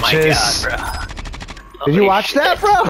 bitches. Oh my god, bro. Did you watch shit. that, bro?